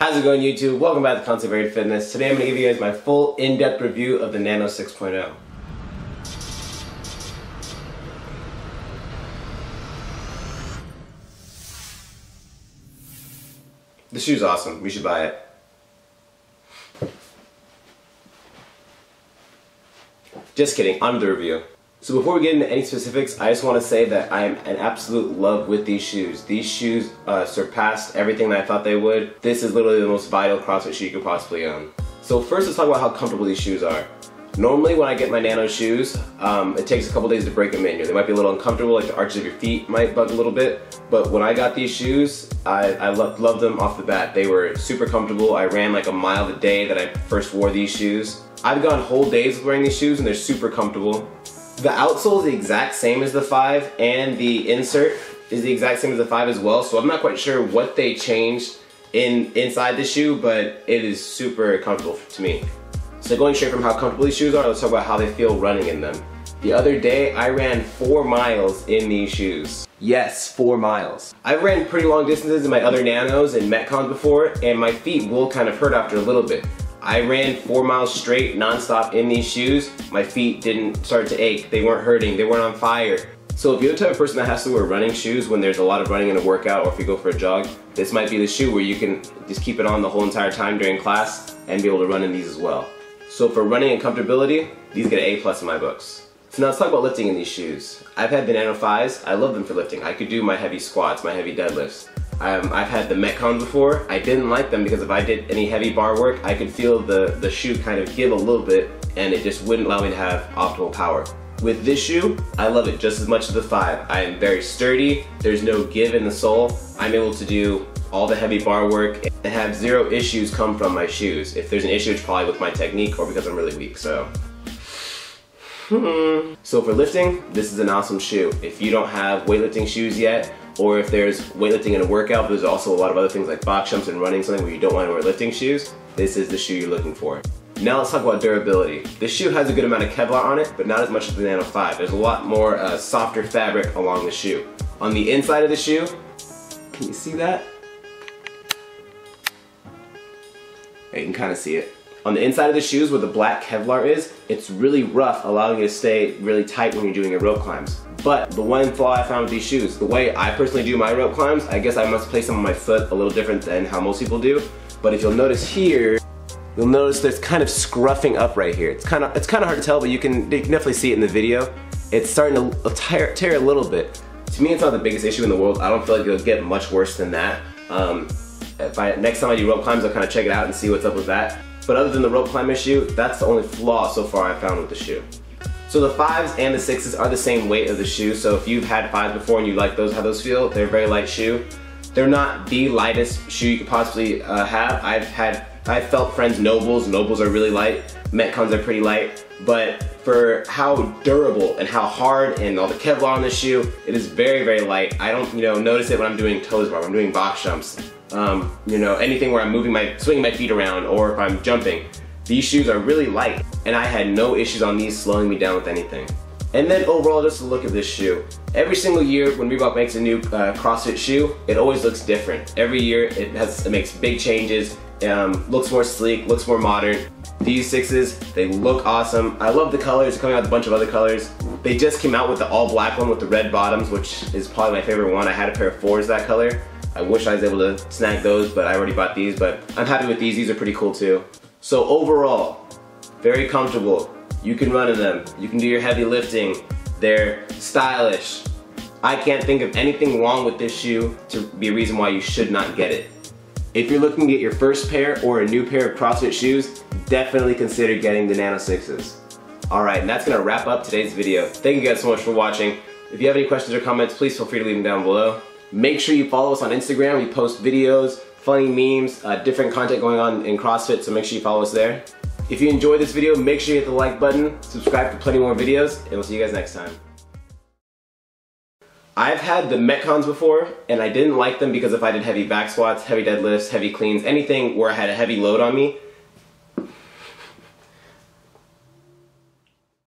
How's it going YouTube? Welcome back to Constantly Varied Fitness. Today I'm going to give you guys my full in-depth review of the Nano 6.0. The shoe's awesome. We should buy it. Just kidding, on the review. So before we get into any specifics, I just want to say that I am in absolute love with these shoes. These shoes uh, surpassed everything that I thought they would. This is literally the most vital CrossFit shoe you could possibly own. So first let's talk about how comfortable these shoes are. Normally when I get my Nano shoes, um, it takes a couple days to break them in. They might be a little uncomfortable, like the arches of your feet might bug a little bit. But when I got these shoes, I, I loved, loved them off the bat. They were super comfortable. I ran like a mile a day that I first wore these shoes. I've gone whole days wearing these shoes and they're super comfortable. The outsole is the exact same as the 5 and the insert is the exact same as the 5 as well. So I'm not quite sure what they changed in inside the shoe, but it is super comfortable to me. So going straight from how comfortable these shoes are, let's talk about how they feel running in them. The other day, I ran four miles in these shoes. Yes, four miles. I've ran pretty long distances in my other Nanos and Metcons before, and my feet will kind of hurt after a little bit. I ran four miles straight, nonstop in these shoes. My feet didn't start to ache. They weren't hurting. They weren't on fire. So if you're the type of person that has to wear running shoes when there's a lot of running in a workout or if you go for a jog, this might be the shoe where you can just keep it on the whole entire time during class and be able to run in these as well. So for running and comfortability, these get an A plus in my books. So now let's talk about lifting in these shoes. I've had Banana Nano 5s, I love them for lifting. I could do my heavy squats, my heavy deadlifts. Um, I've had the Metcon before. I didn't like them because if I did any heavy bar work, I could feel the, the shoe kind of give a little bit and it just wouldn't allow me to have optimal power. With this shoe, I love it just as much as the 5. I am very sturdy, there's no give in the sole. I'm able to do all the heavy bar work and have zero issues come from my shoes. If there's an issue, it's probably with my technique or because I'm really weak, so. so for lifting, this is an awesome shoe. If you don't have weightlifting shoes yet, or if there's weightlifting in a workout, but there's also a lot of other things like box jumps and running, something where you don't want to wear lifting shoes, this is the shoe you're looking for. Now let's talk about durability. This shoe has a good amount of Kevlar on it, but not as much as the Nano 5. There's a lot more uh, softer fabric along the shoe. On the inside of the shoe, can you see that? You can kind of see it. On the inside of the shoes where the black Kevlar is, it's really rough, allowing you to stay really tight when you're doing your rope climbs. But the one flaw I found with these shoes, the way I personally do my rope climbs, I guess I must place them on my foot a little different than how most people do. But if you'll notice here, you'll notice there's kind of scruffing up right here. It's kind of it's kind of hard to tell, but you can, you can definitely see it in the video. It's starting to tear, tear a little bit. To me, it's not the biggest issue in the world. I don't feel like it'll get much worse than that. Um, if I, next time I do rope climbs, I'll kind of check it out and see what's up with that. But other than the rope climb issue, that's the only flaw so far I found with the shoe. So the fives and the sixes are the same weight of the shoe. So if you've had fives before and you like those, how those feel, they're a very light shoe. They're not the lightest shoe you could possibly uh, have. I've had, I've felt friends NOBULLs. NOBULLs are really light. Metcons are pretty light. But for how durable and how hard and all the Kevlar on the shoe, it is very, very light. I don't, you know, notice it when I'm doing toes bar, I'm doing box jumps um, you know, anything where I'm moving my, swinging my feet around or if I'm jumping. These shoes are really light and I had no issues on these slowing me down with anything. And then overall, just a look at this shoe. Every single year when Reebok makes a new uh, CrossFit shoe, it always looks different. Every year it, has, it makes big changes, um, looks more sleek, looks more modern. These sixes, they look awesome. I love the colors, coming out with a bunch of other colors. They just came out with the all black one with the red bottoms, which is probably my favorite one. I had a pair of fours that color. I wish I was able to snag those, but I already bought these, but I'm happy with these. These are pretty cool too. So overall, very comfortable. You can run in them. You can do your heavy lifting. They're stylish. I can't think of anything wrong with this shoe to be a reason why you should not get it. If you're looking to get your first pair or a new pair of CrossFit shoes, definitely consider getting the Nano 6s. Alright, and that's gonna wrap up today's video. Thank you guys so much for watching. If you have any questions or comments, please feel free to leave them down below. Make sure you follow us on Instagram. We post videos, funny memes, uh, different content going on in CrossFit, so make sure you follow us there. If you enjoyed this video, make sure you hit the like button, subscribe for plenty more videos, and we'll see you guys next time. I've had the Metcons before, and I didn't like them because if I did heavy back squats, heavy deadlifts, heavy cleans, anything where I had a heavy load on me,